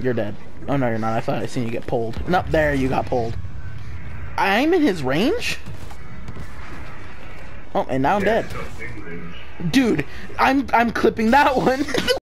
You're dead. Oh no, you're not. I thought I seen you get pulled. And up there, you got pulled. I'm in his range. Oh, and now I'm dead. Dude, I'm I'm clipping that one.